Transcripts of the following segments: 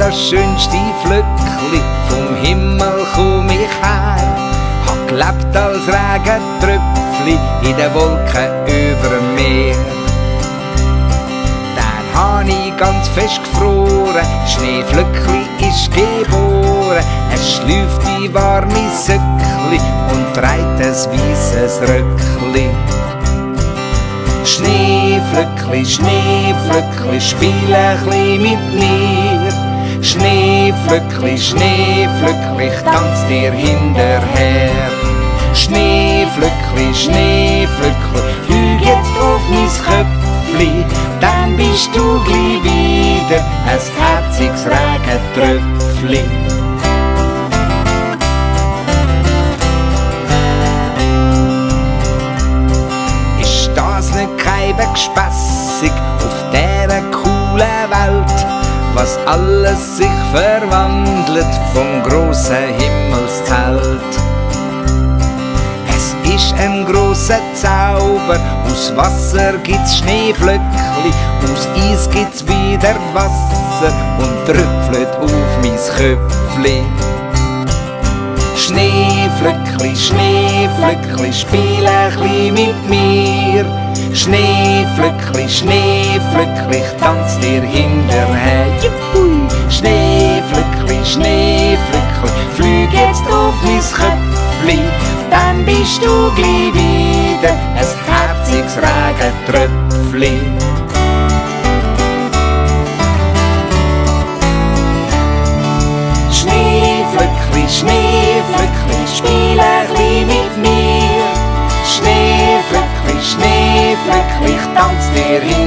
das schönste Flöckli vom Himmel komm ich her. Hab gelebt als Regentröpfli in den Wolken über dem Meer. Dann hab ich ganz fest gefroren, Schneeflöckli ist geboren. Es schläft die warme Söckli und trägt ein weisses Röckli. Schneeflöckli, Schneeflöckli, spiel ein mit mir. Schneeflöckli, Schneeflöckli, ich tanz dir hinterher. Schneeflöckli, Schneeflöckli, hüg jetzt auf mein Köpfli, dann bist du gleich wieder ein herziges Regentröpfli. Ist das nicht kein Gespässig was alles sich verwandelt vom großen Himmelszelt. Es ist ein großer Zauber, aus Wasser gibt's Schneeflöckli, aus Eis gibt's wieder Wasser und tröpfelt auf mein Köpfli. Schneeflöckli, Schneeflöckli, spiel ein mit mir. Schneeflöckli, Schneeflöckli, tanz dir hinterher. Juhui. Schneeflöckli, Schneeflöckli, flüg jetzt auf mein Köpfli, dann bist du gleich wieder ein herziges Regentröpfli. Schneeflöckli, Schneeflöckli, spiel ein mit mir. Schneeflöckli, Schneeflöckli, ich tanz dir hinterher.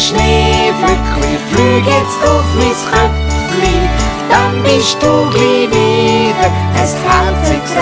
Schneeflöckli, flüg jetzt auf mein Köpfli, dann bist du gleich wieder ein herziges Regentröpfli.